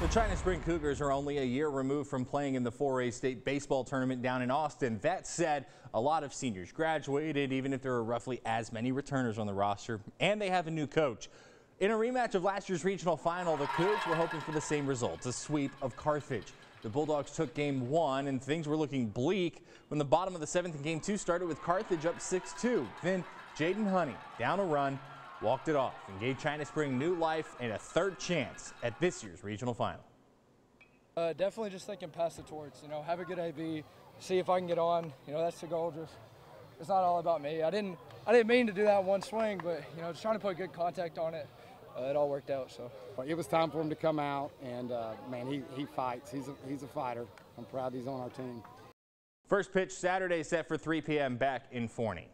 The China Spring Cougars are only a year removed from playing in the 4A state baseball tournament down in Austin. That said, a lot of seniors graduated, even if there are roughly as many returners on the roster, and they have a new coach. In a rematch of last year's regional final, the Cougs were hoping for the same result, a sweep of Carthage. The Bulldogs took game one, and things were looking bleak when the bottom of the seventh and game two started with Carthage up 6-2. Then Jaden Honey down a run walked it off and gave China Spring new life and a third chance at this year's regional final. Uh, definitely just thinking pass the torch, you know, have a good AB, see if I can get on. You know, that's the goal. Just it's not all about me. I didn't I didn't mean to do that one swing, but you know, just trying to put good contact on it. Uh, it all worked out. So it was time for him to come out, and uh, man, he he fights. He's a, he's a fighter. I'm proud he's on our team. First pitch Saturday set for 3 p.m. back in Forney.